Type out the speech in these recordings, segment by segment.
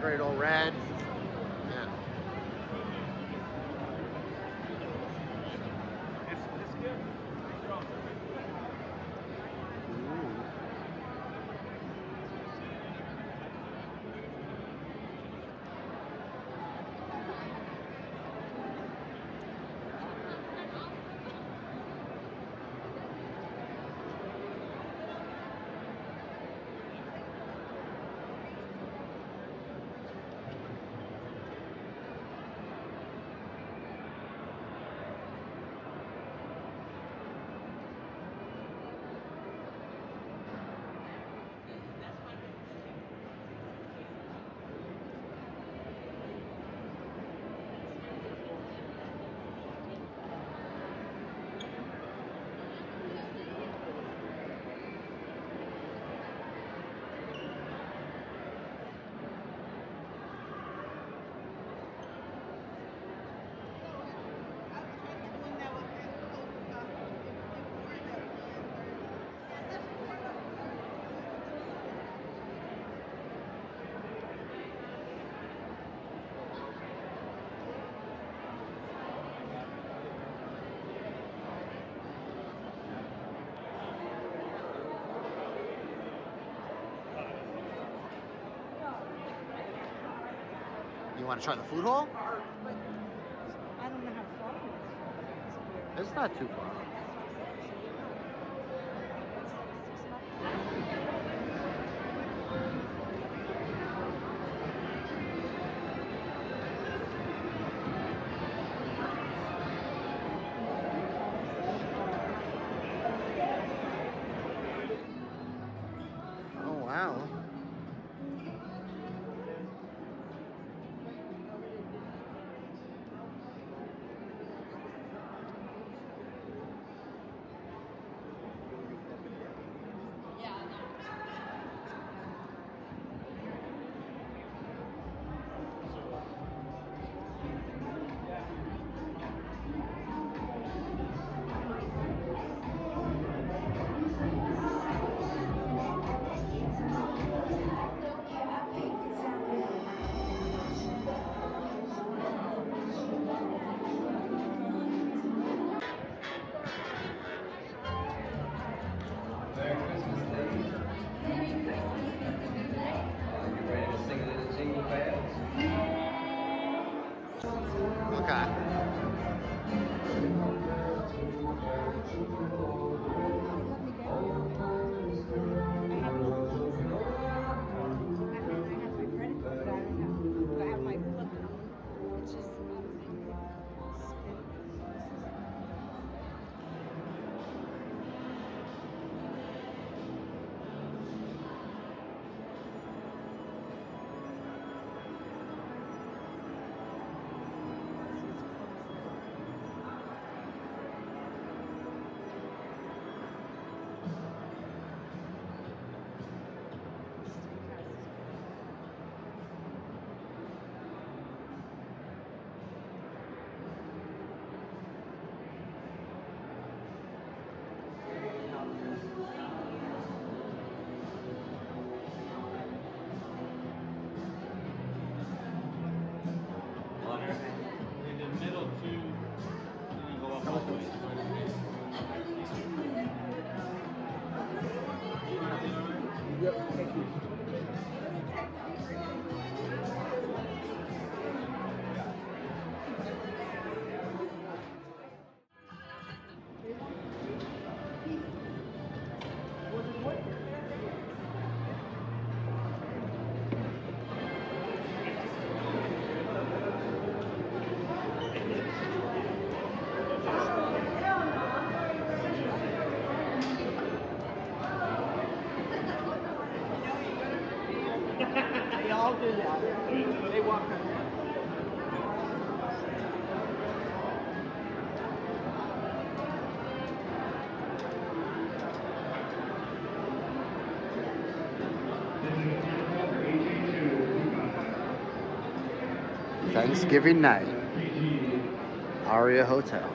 all red. Yeah. It's, it's good. Ooh. You want to try the food hall? I don't know how far it is. It's not too far. Thanksgiving night. Aria Hotel.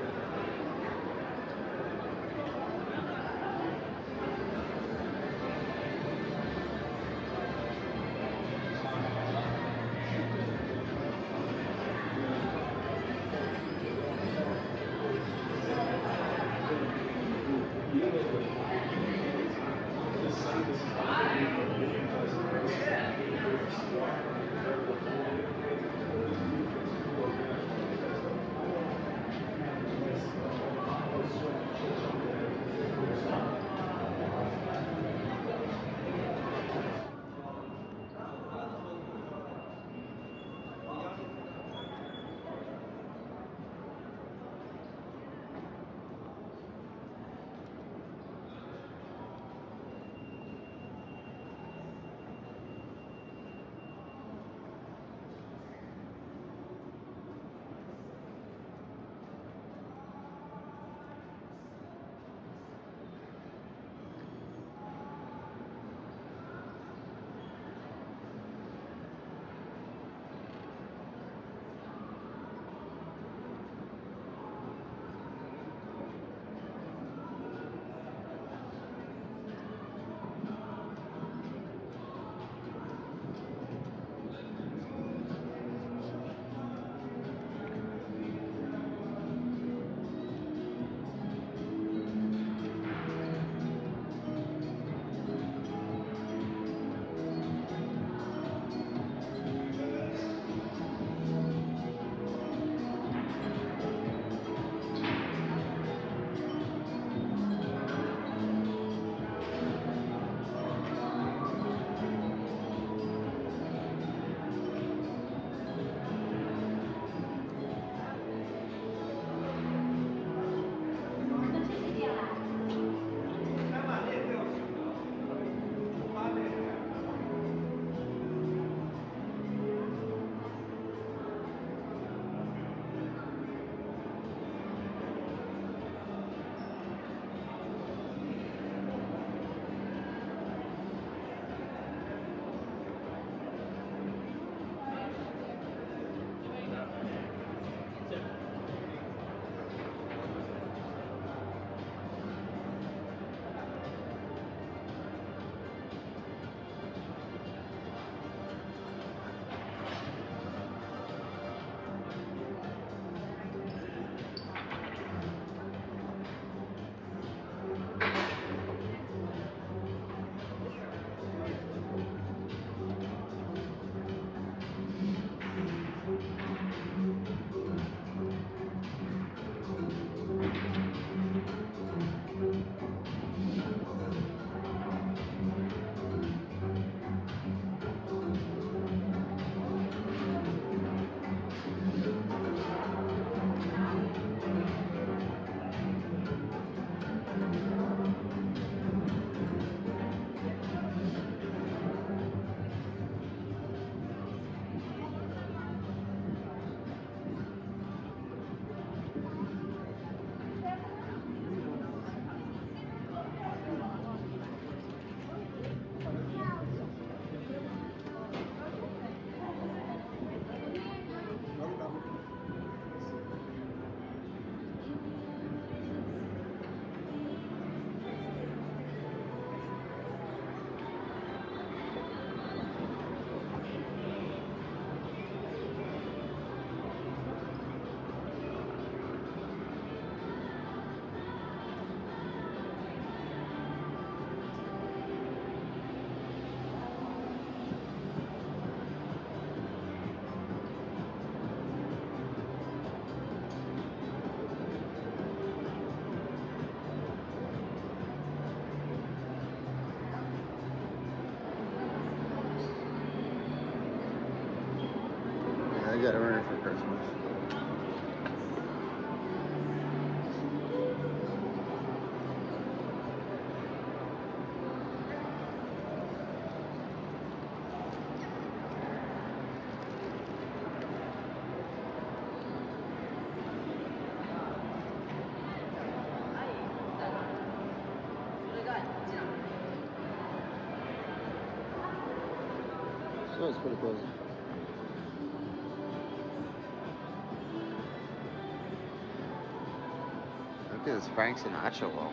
Pretty cozy. Look at this Frank Sinatra.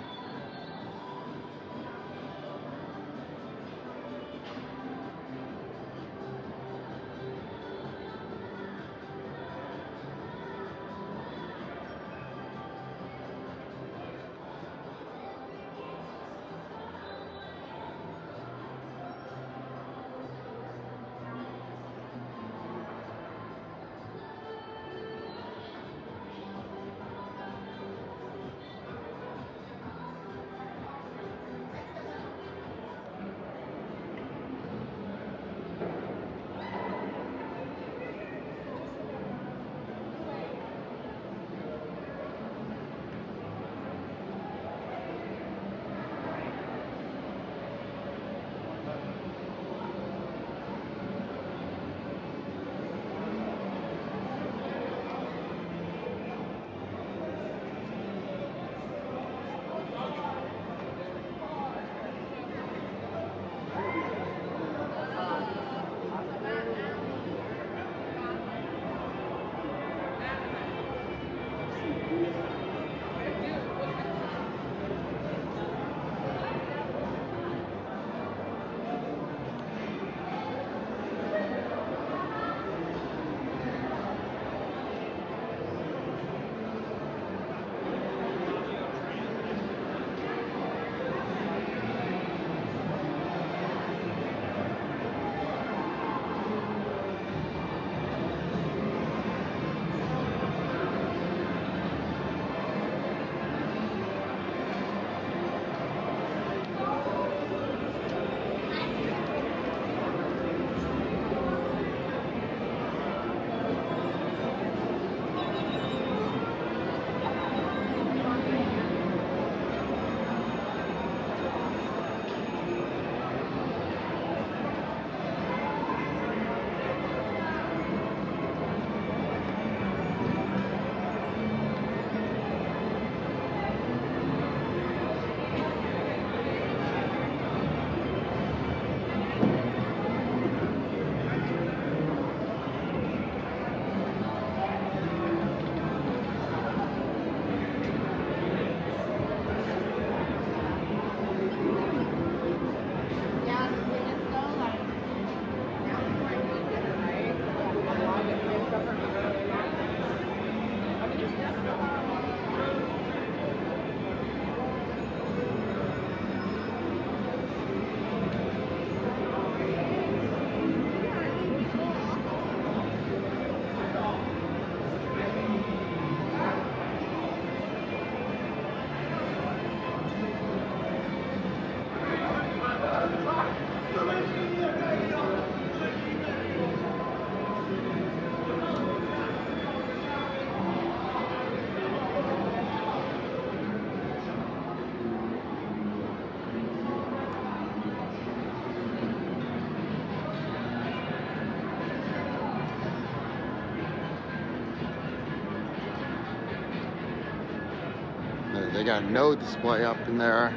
They got no display up in their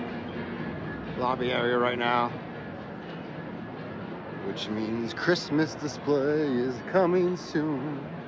lobby area right now. Which means Christmas display is coming soon.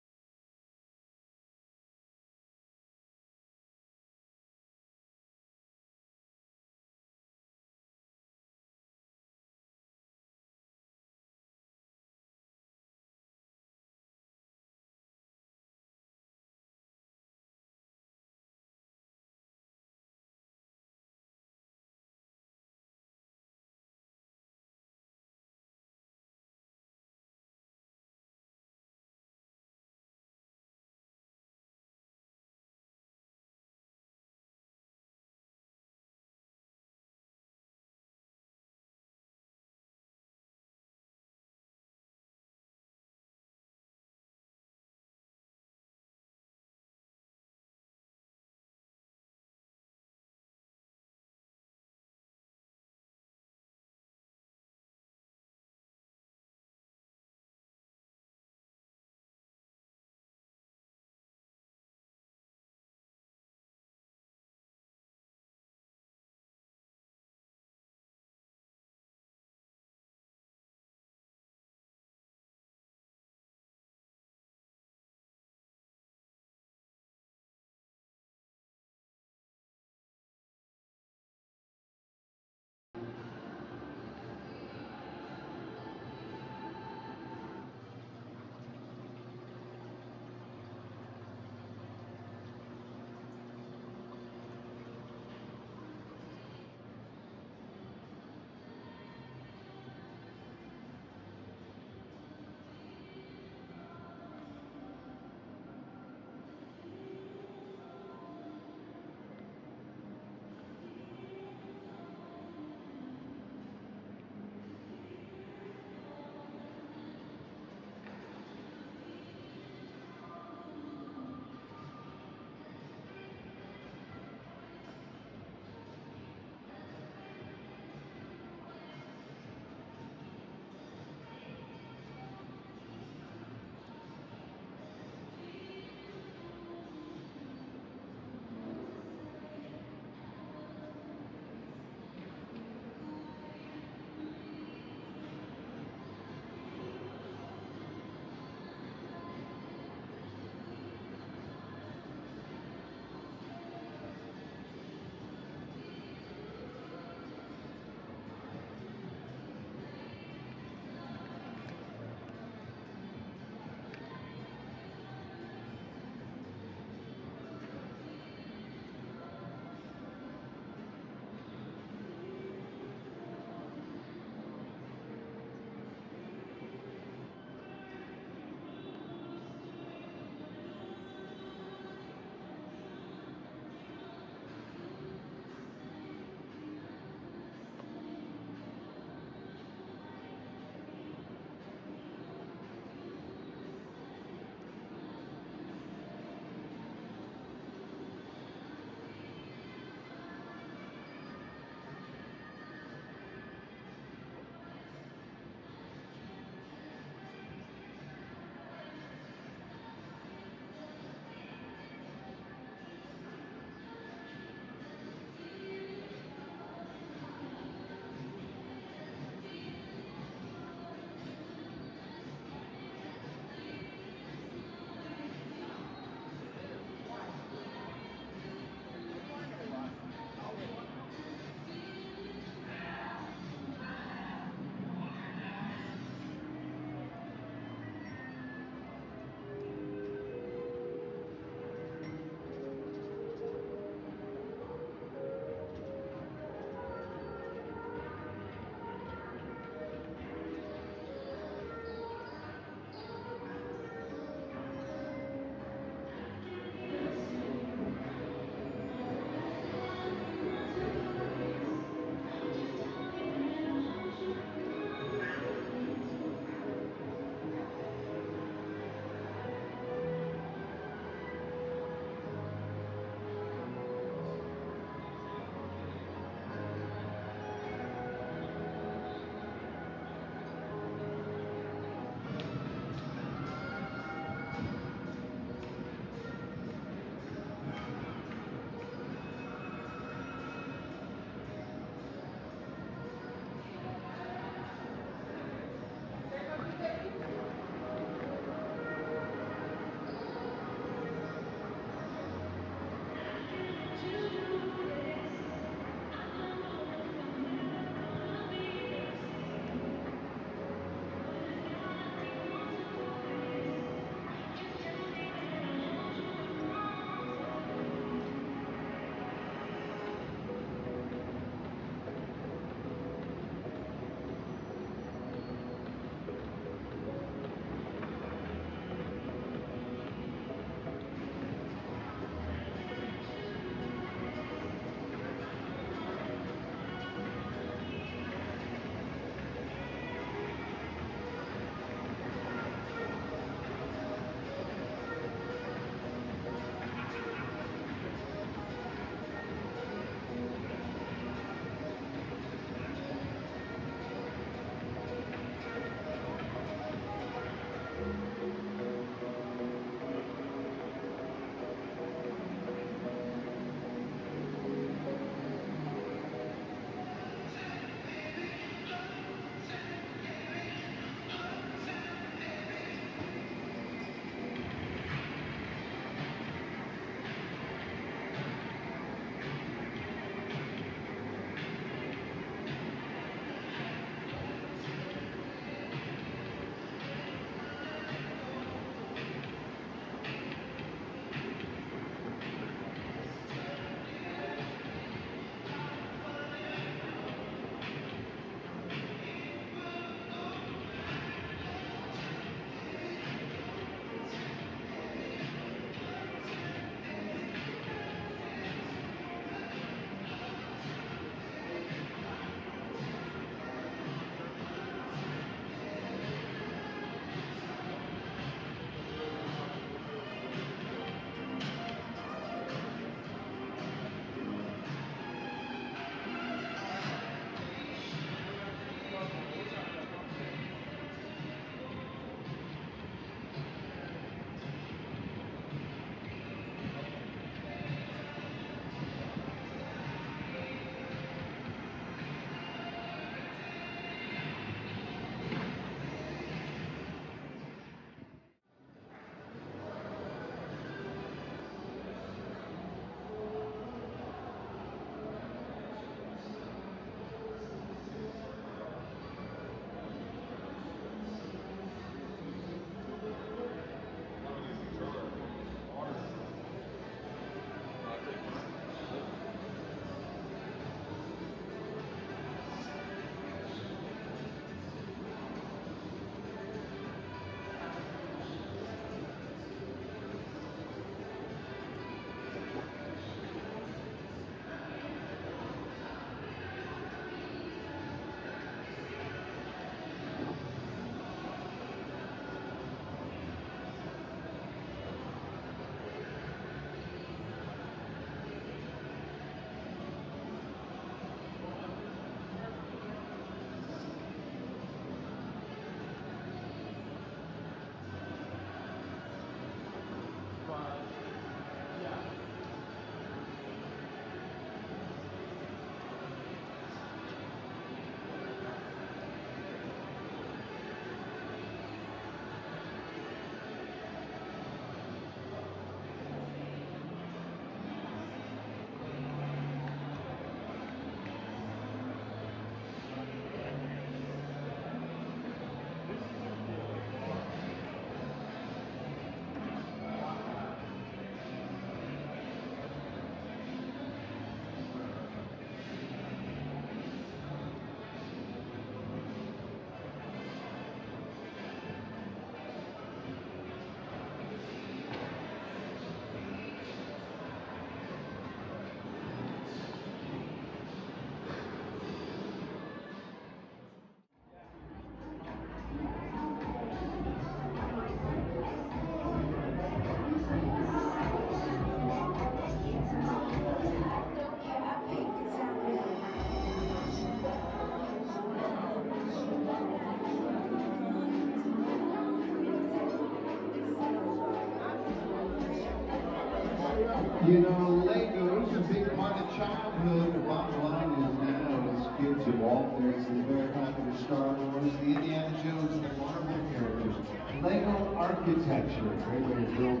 You know, Lego's a big part of childhood. The bottom line is now as kids evolve, there's the very popular Star Wars, the Indiana Jones, the Marvel characters. Lego architecture, a great way to build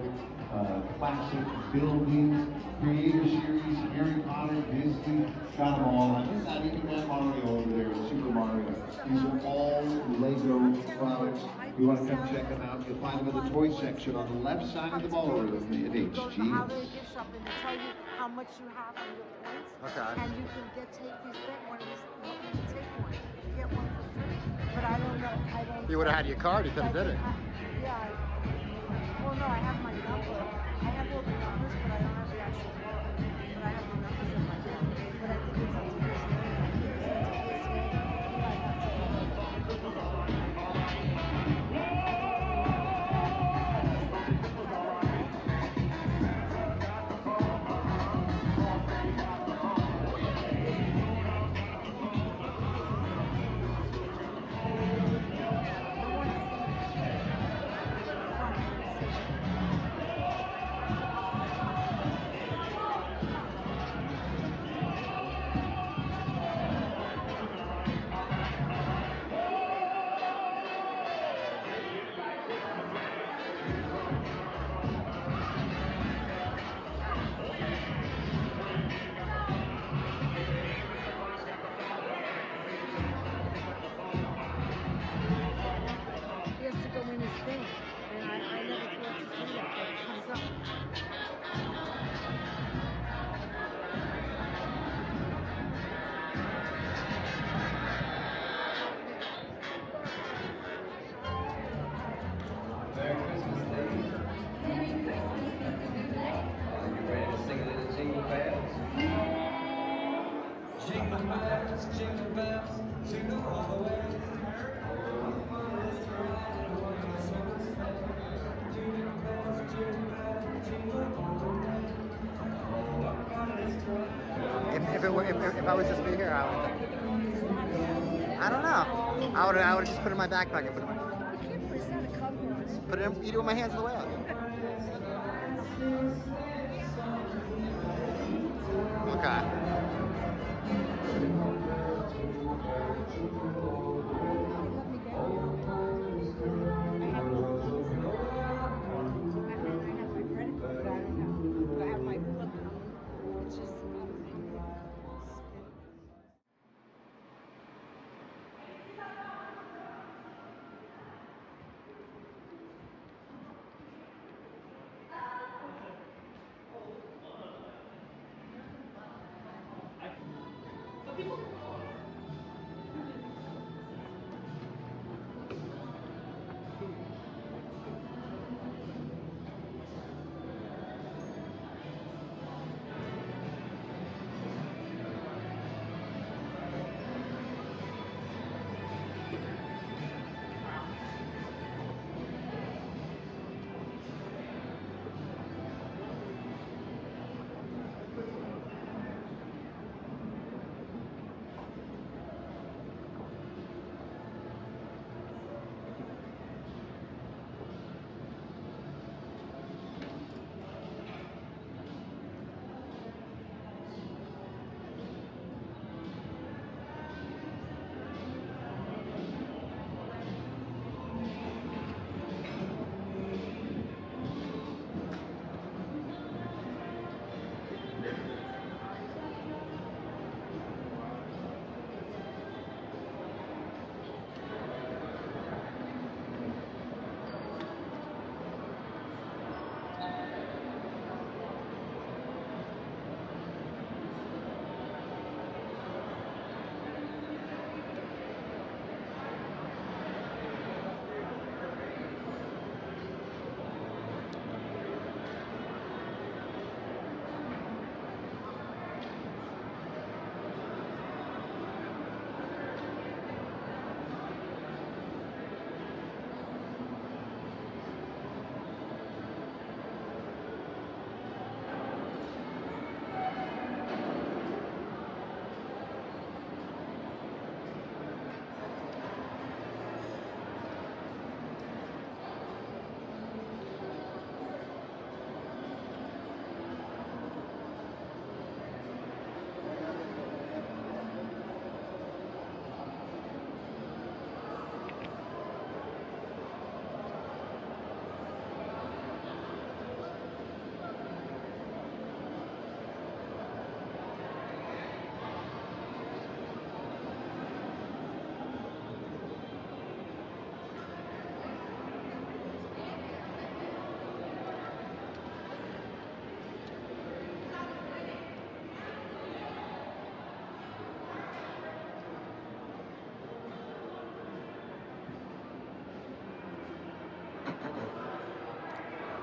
uh, classic buildings, creator series, Harry Potter, Disney, got them all. And there's not even that Mario over there, Super Mario. These are all Lego products. You want to come check them out? You'll find them in the toy section on the left side of the ballroom at You go to holiday HG. gift shop and they tell you how much you have on your points. Okay. And you can get take these get one of these you can take one. You get one for free. But I don't know I don't You would have had your card, you could have did it. I- Yeah. Well no, I have my number. My backpack and put it, in my- You can't put it's not a cover on it. put it in, eat it with my hands on the way out. Okay.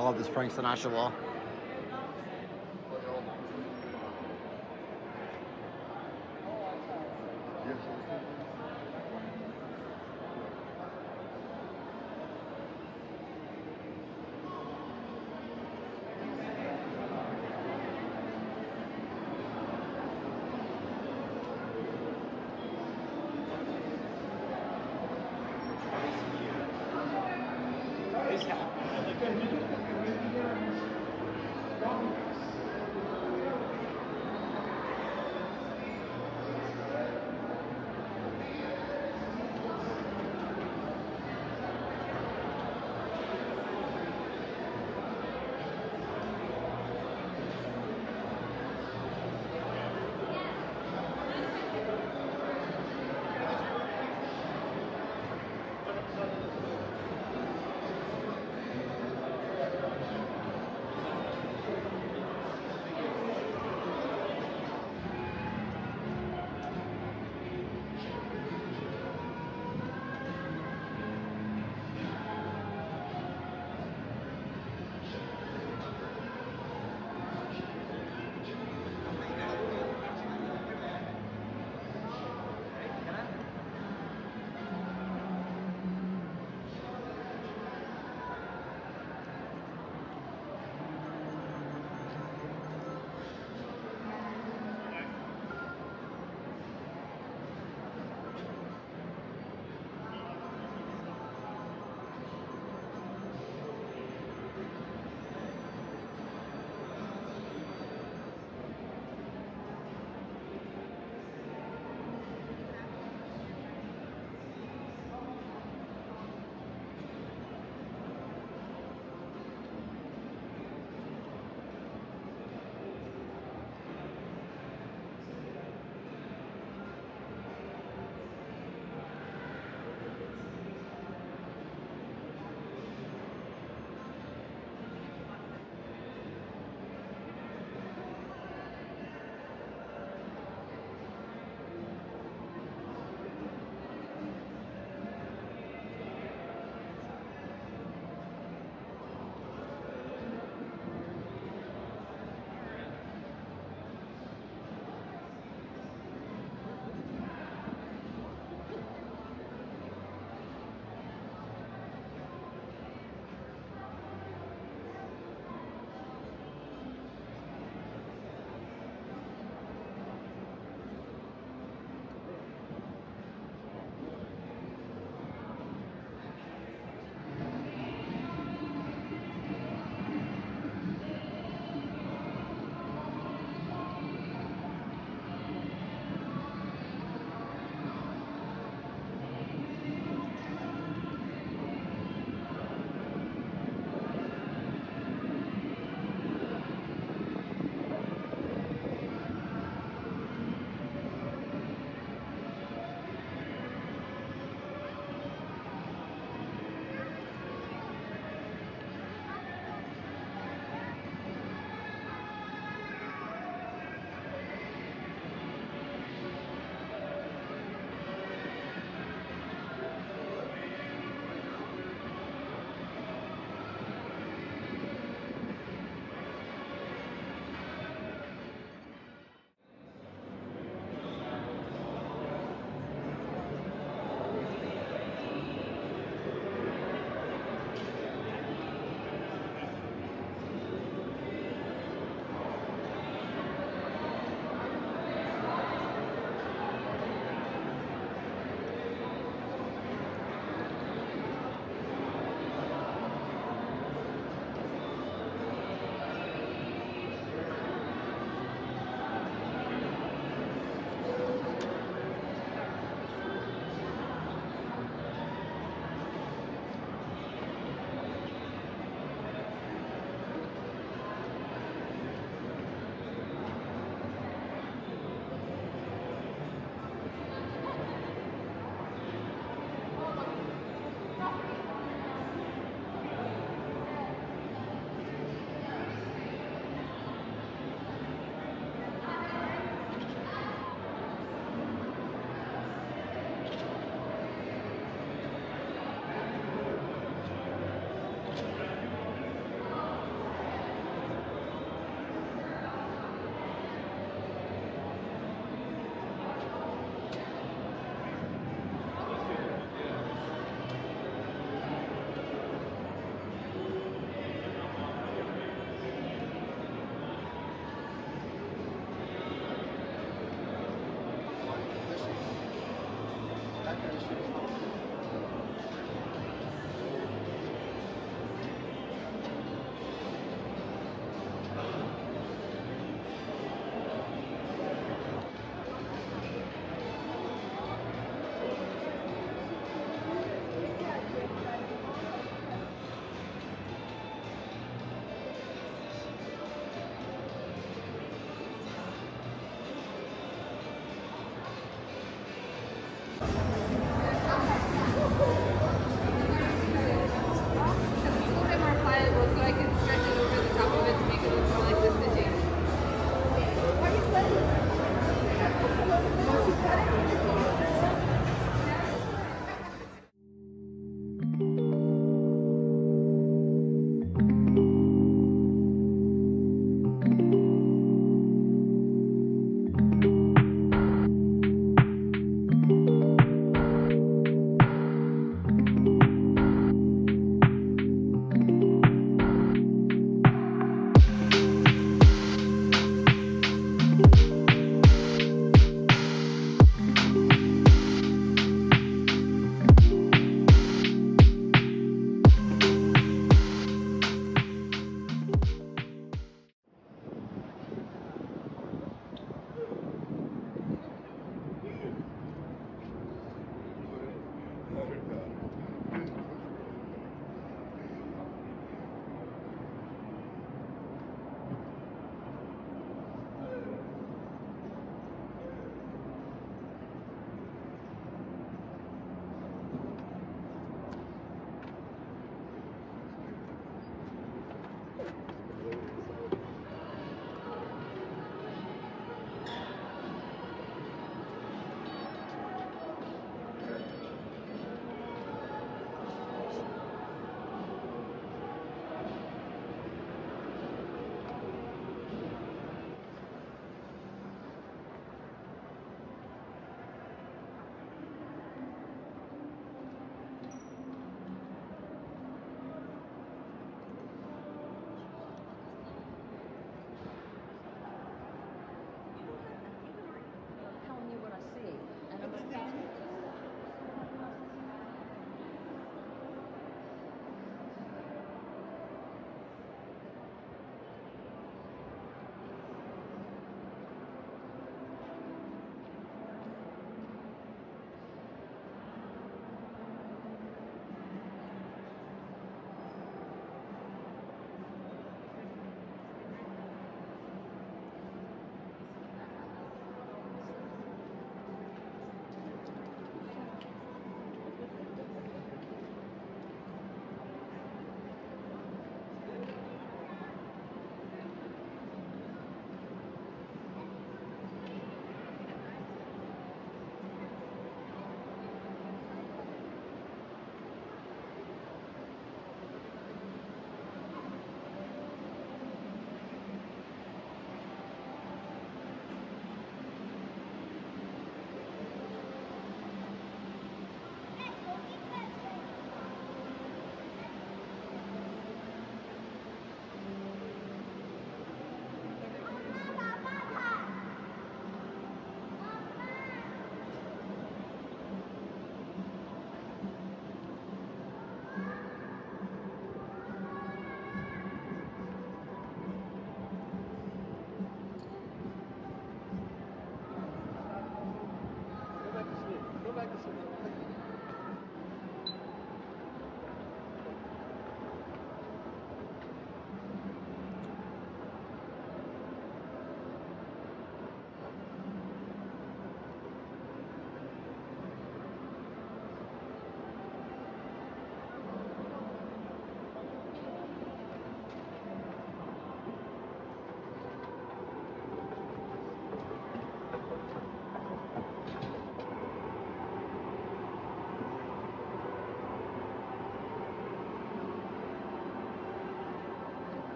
I love this Frank Sinatra wall.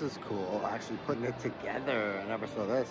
this is cool. Actually putting it together. I never saw this.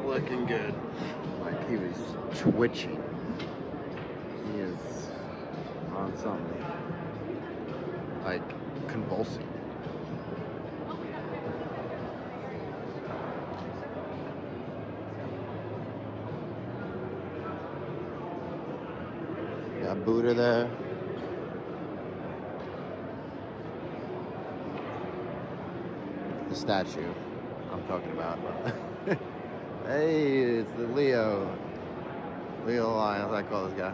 Not looking good. Like he was twitching. He is on something. Like convulsing. Got Buddha there. The statue I'm talking about. hey, it's the Leo. Leo Lions, I call this guy.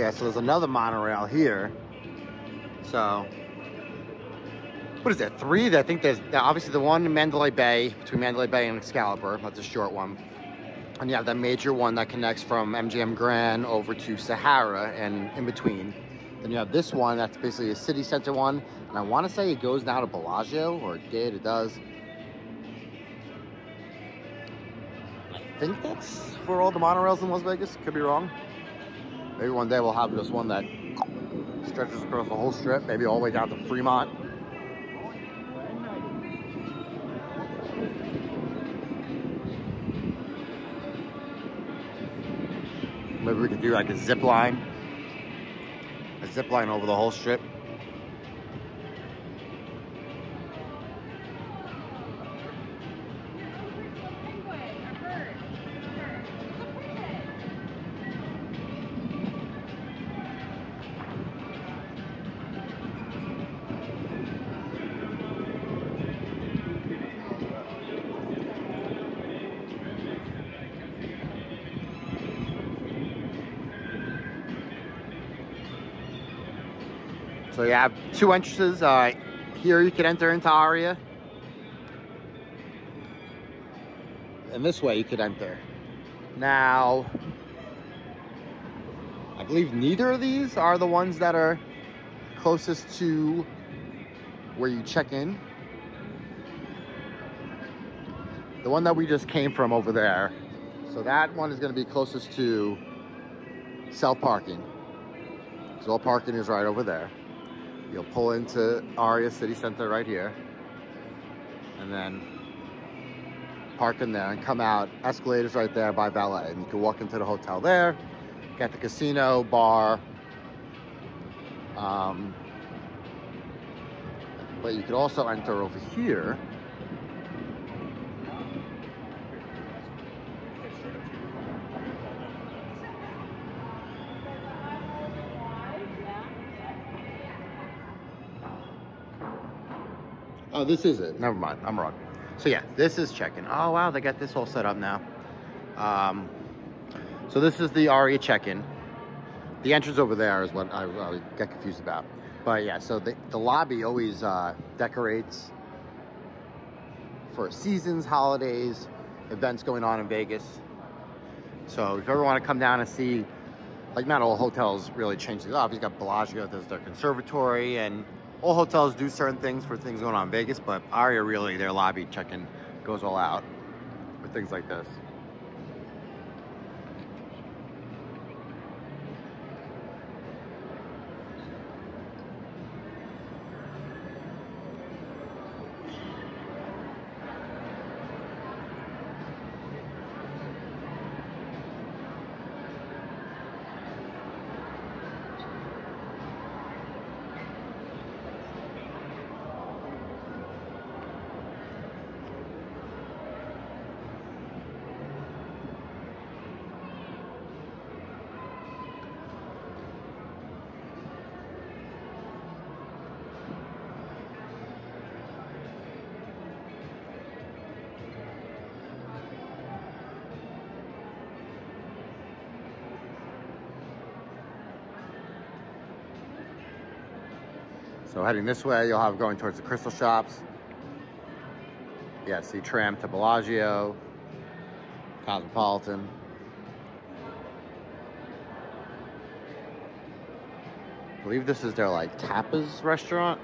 Yeah, so there's another monorail here. So, what is there? Three? I think there's obviously the one in Mandalay Bay between Mandalay Bay and Excalibur. That's a short one. And you have that major one that connects from MGM Grand over to Sahara and in between. Then you have this one that's basically a city center one. And I want to say it goes now to Bellagio, or it did, it does. I think that's for all the monorails in Las Vegas. Could be wrong. Maybe one day we'll have just one that stretches across the whole strip, maybe all the way down to Fremont. Maybe we could do like a zip line. A zip line over the whole strip. Two entrances. Here you can enter into Aria. And this way you could enter. Now, I believe neither of these are the ones that are closest to where you check in. The one that we just came from over there. So that one is going to be closest to self parking. So all parking is right over there. You'll pull into Aria City Center right here. And then park in there and come out. Escalators right there by valet. And you can walk into the hotel there, get the casino, bar. Um, but you could also enter over here. Oh, this is it. Never mind. I'm wrong. So yeah, this is check-in. Oh wow, they got this all set up now. Um, so this is the Aria check-in. The entrance over there is what I, I get confused about. But yeah, so the, the lobby always uh, decorates for seasons, holidays, events going on in Vegas. So if you ever want to come down and see, like not all hotels really change it up. You've got Bellagio, there's their conservatory, and all hotels do certain things for things going on in Vegas, but Aria really, their lobby check-in goes all out for things like this. So heading this way, you'll have going towards the crystal shops. Yeah, see tram to Bellagio, Cosmopolitan. I believe this is their like tapas restaurant.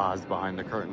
Oz behind the curtain.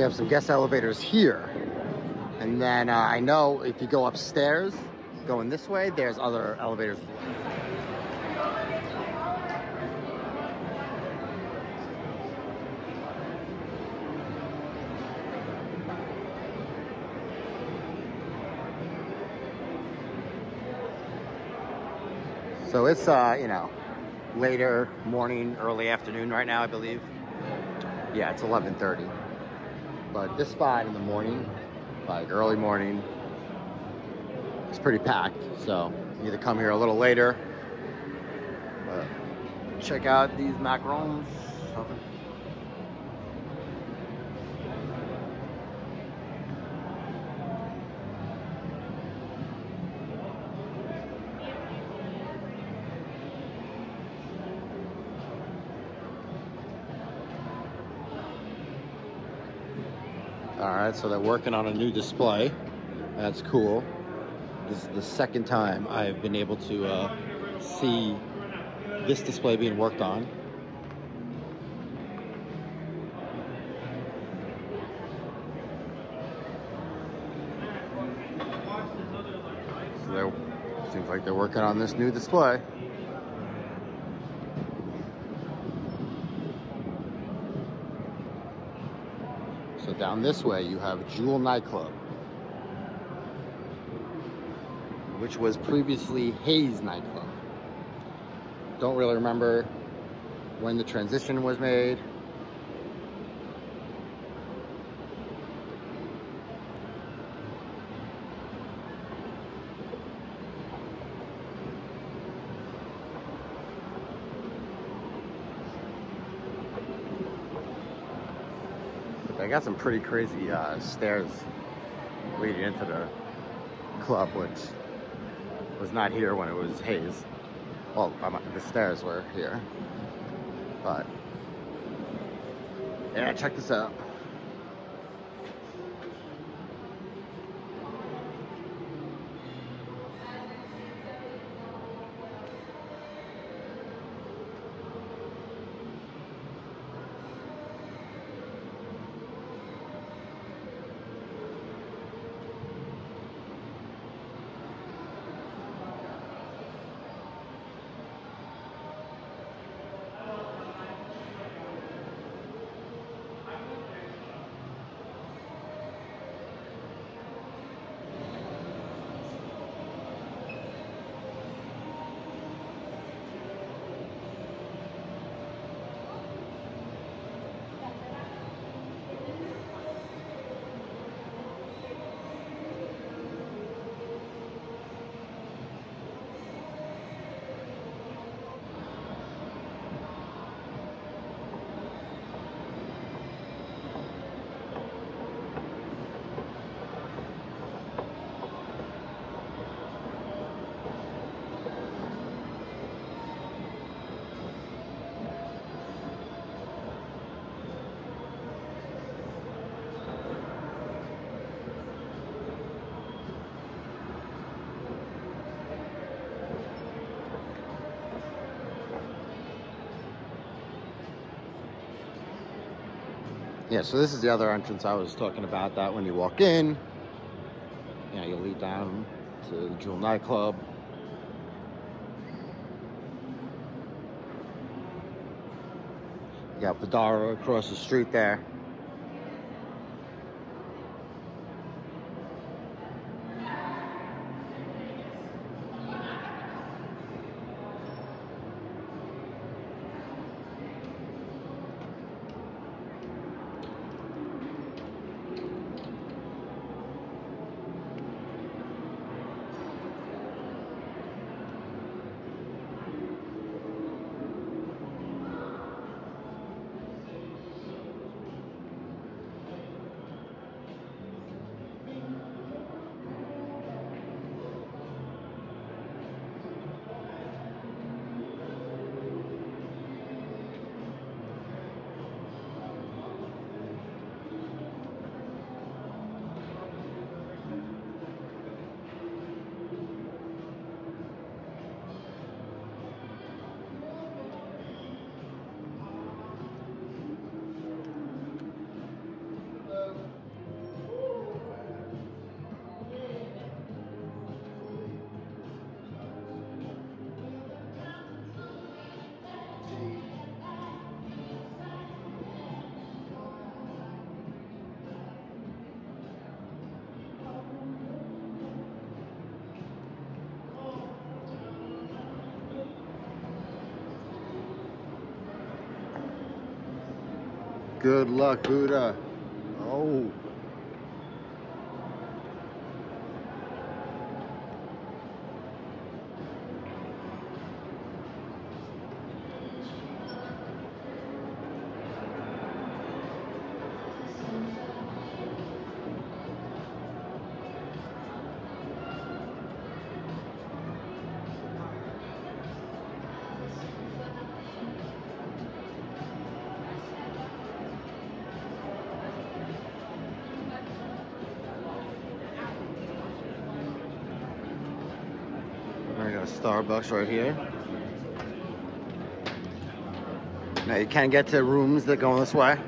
So have some guest elevators here. And then uh, I know if you go upstairs, going this way, there's other elevators. So it's, uh, you know, later morning, early afternoon right now, I believe. Yeah, it's 11:30. But this spot in the morning, like early morning, it's pretty packed. So you either come here a little later, but check out these macarons. All so they're working on a new display. That's cool. This is the second time I've been able to uh, see this display being worked on. So seems like they're working on this new display. So down this way, you have Jewel Nightclub, which was previously Haze Nightclub. Don't really remember when the transition was made. But they got some pretty crazy uh, stairs leading into the club, which was not here when it was Haze. Well, the stairs were here. But, yeah, check this out. Yeah, so this is the other entrance I was talking about. That when you walk in, you know, you lead down to the Jewel nightclub. You got Padaro across the street there. Good luck, Starbucks right here. Now you can get to rooms that go this way.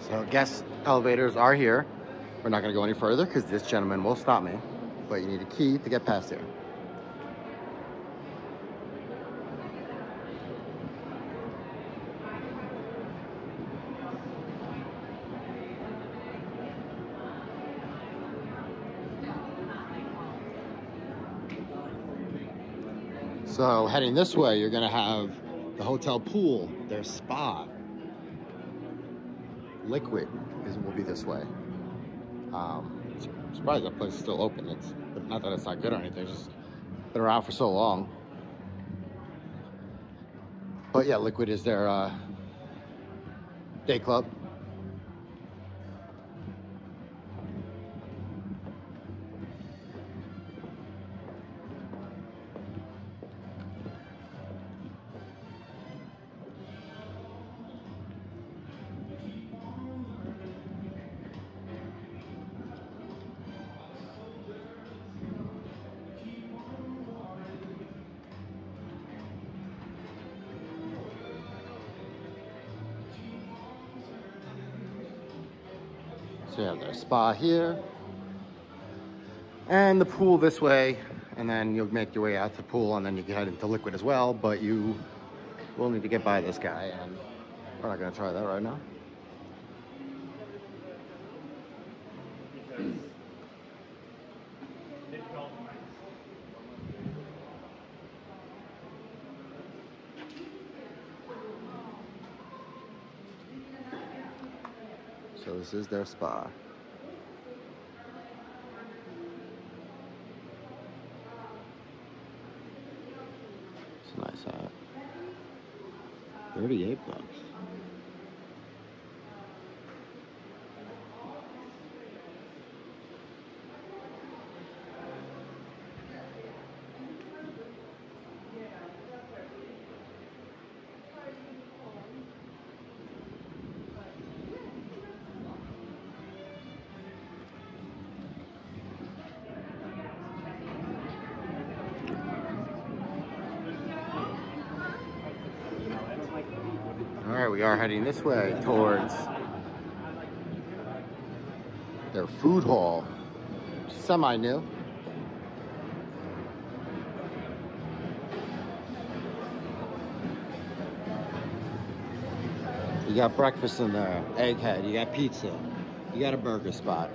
So guest elevators are here. We're not going to go any further because this gentleman will stop me. But you need a key to get past here. So heading this way, you're going to have the hotel pool, their spa, liquid is will be this way. Um, I'm surprised that place is still open. It's not that it's not good or anything. It's just been around for so long. But yeah, liquid is their uh, day club. Spa here. And the pool this way. And then you'll make your way out to the pool and then you can head into liquid as well. But you will need to get by this guy and we're not gonna try that right now. So this is their spa. It's a nice hat. 38 bucks. All right, we are heading this way towards their food hall. Semi new. You got breakfast in there, egghead, you got pizza, you got a burger spot.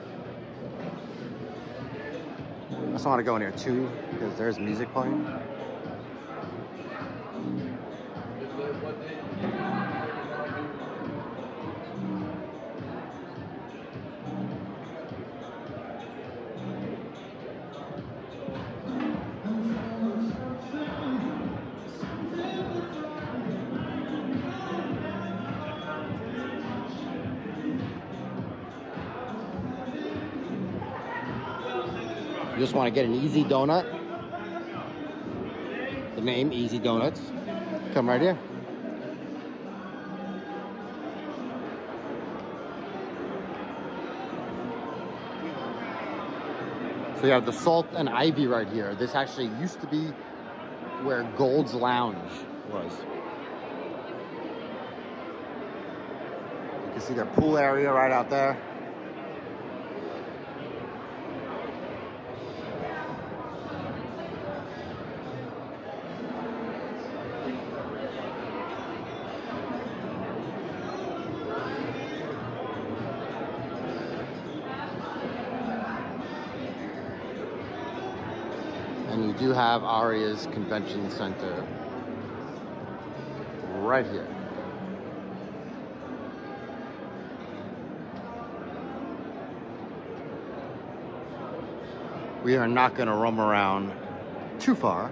I just want to go in here too because there's music playing. Want to get an easy donut. The name Easy Donuts. Come right here. So you have the Salt and Ivy right here. This actually used to be where Gold's Lounge was. You can see their pool area right out there. And you do have Aria's Convention Center right here. We are not going to roam around too far.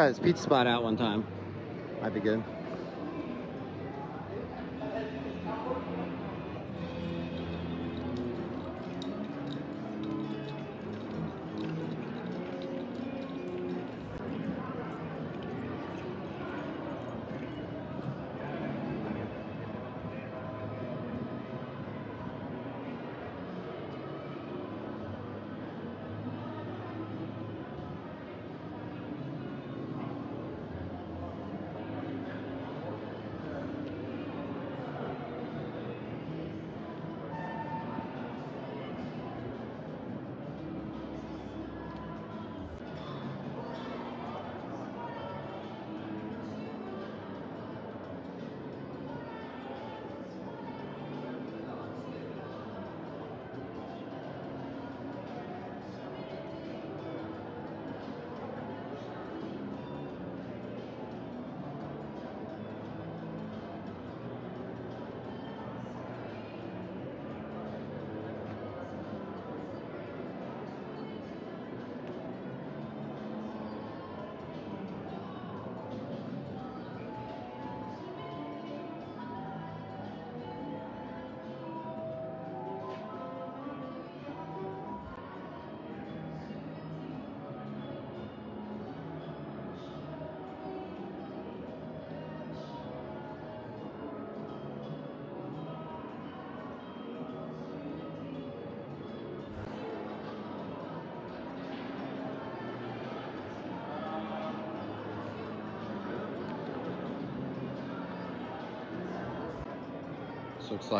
Try this pizza spot out one time. Might be good.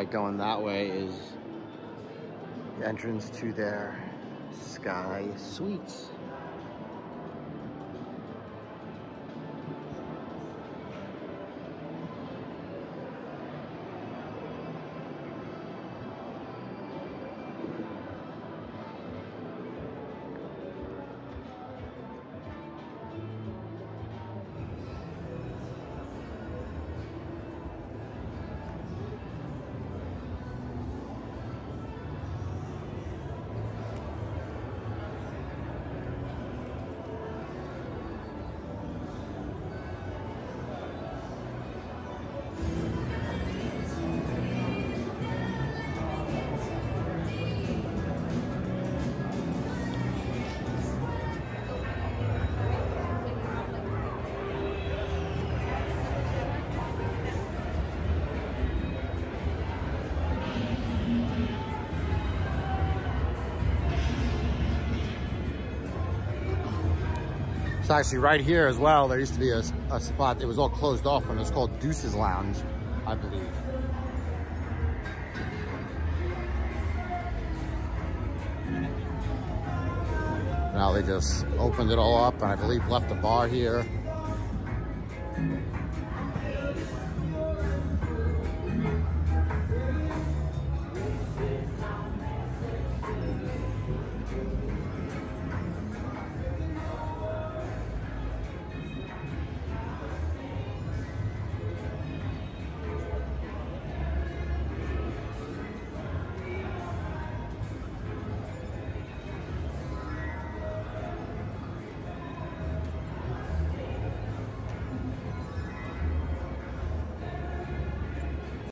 Like going that way is the entrance to their Sky Suites. It's actually right here as well. There used to be a, a spot. It was all closed off when it was called Deuce's Lounge, I believe. Now they just opened it all up and I believe left the bar here.